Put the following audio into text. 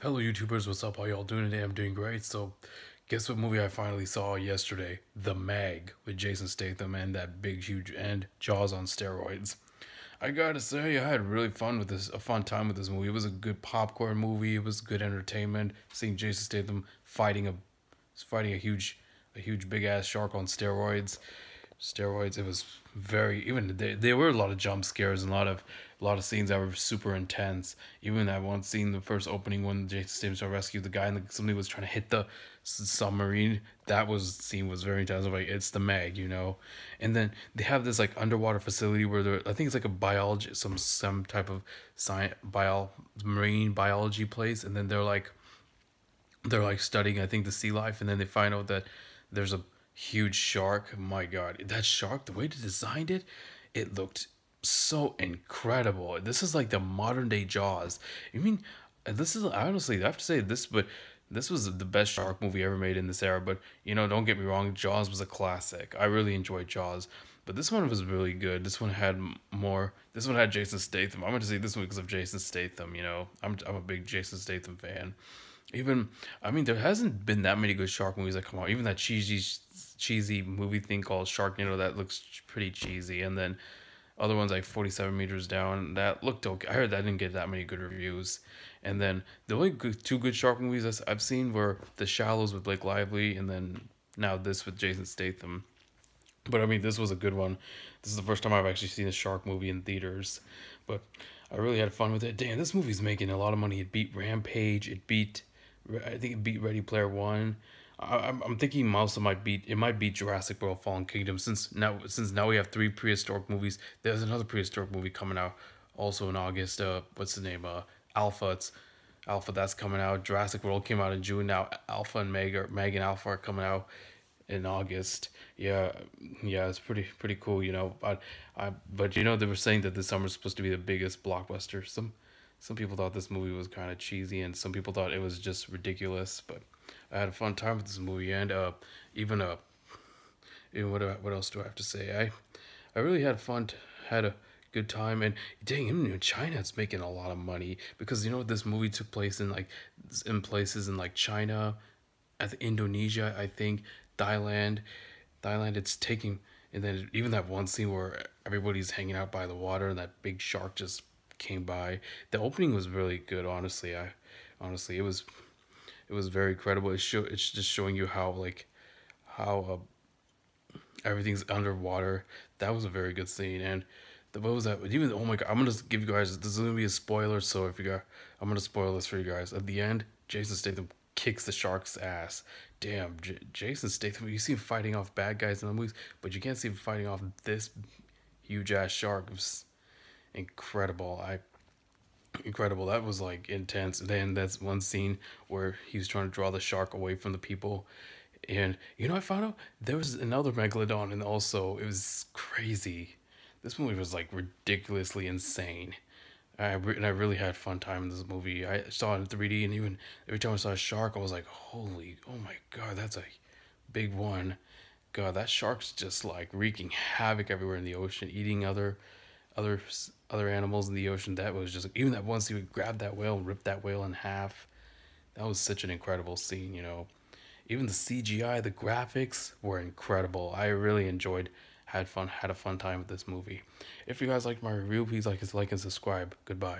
Hello YouTubers, what's up? How y'all doing today? I'm doing great. So, guess what movie I finally saw yesterday? The Meg with Jason Statham and that big huge and Jaws on steroids. I gotta say, I had really fun with this, a fun time with this movie. It was a good popcorn movie. It was good entertainment. Seeing Jason Statham fighting a, fighting a huge, a huge big ass shark on steroids steroids. It was very even there, there were a lot of jump scares and a lot of a lot of scenes that were super intense. Even that one scene, the first opening when Jason Statham rescued the guy and somebody was trying to hit the submarine. That was scene was very intense. Like it's the Meg, you know. And then they have this like underwater facility where they're I think it's like a biology some some type of science bio marine biology place, and then they're like they're like studying I think the sea life, and then they find out that there's a huge shark. My God, that shark, the way they designed it, it looked so incredible. This is like the modern day Jaws. I mean, uh, this is honestly, I have to say this, but this was the best shark movie ever made in this era. But you know, don't get me wrong, Jaws was a classic. I really enjoyed Jaws, but this one was really good. This one had more. This one had Jason Statham. I'm going to say this one because of Jason Statham. You know, I'm I'm a big Jason Statham fan. Even I mean, there hasn't been that many good shark movies that come out. Even that cheesy cheesy movie thing called Sharknado that looks pretty cheesy, and then other ones like 47 meters down that looked okay. I heard that didn't get that many good reviews, and then the only good, two good shark movies I've seen were The Shallows with Blake Lively, and then now this with Jason Statham. But I mean, this was a good one. This is the first time I've actually seen a shark movie in theaters, but I really had fun with it. Damn, this movie's making a lot of money. It beat Rampage. It beat, I think it beat Ready Player One. I'm I'm thinking Mouse might beat it might beat Jurassic World: Fallen Kingdom since now since now we have three prehistoric movies. There's another prehistoric movie coming out also in August. Uh, what's the name? Uh, Alpha. It's Alpha that's coming out. Jurassic World came out in June. Now Alpha and Meg or Meg and Alpha are coming out in August. Yeah, yeah, it's pretty pretty cool. You know, but I but you know they were saying that this summer is supposed to be the biggest blockbuster. Some some people thought this movie was kind of cheesy, and some people thought it was just ridiculous. But I had a fun time with this movie, and uh, even uh, even what what else do I have to say? I I really had fun, had a good time, and dang, in China, it's making a lot of money because you know this movie took place in like in places in like China, at Indonesia, I think, Thailand, Thailand. It's taking, and then even that one scene where everybody's hanging out by the water and that big shark just came by. The opening was really good, honestly. I honestly, it was it was very credible. It show it's just showing you how like how uh, everything's underwater. That was a very good scene. And the what was that? Even oh my god, I'm gonna give you guys this is gonna be a spoiler. So if you got, I'm gonna spoil this for you guys. At the end, Jason Statham kicks the shark's ass. Damn, J- Jason Statham. You see him fighting off bad guys in the movies, but you can't see him fighting off this huge ass shark. It was incredible. I incredible. That was like intense. Then that's one scene where he was trying to draw the shark away from the people. And you know, I found out there was another megalodon, and also it was crazy. This movie was like ridiculously insane. I re- and I really had fun time in this movie. I saw it in 3D, and even every time I saw a shark, I was like, "Holy, oh my god, that's a big one!" God, that shark's just like wreaking havoc everywhere in the ocean, eating other other other animals in the ocean. That was just even that once he would grab that whale, rip that whale in half. That was such an incredible scene, you know. Even the CGI, the graphics were incredible. I really enjoyed, had fun, had a fun time with this movie. If you guys liked my review, please like, like, and subscribe. Goodbye.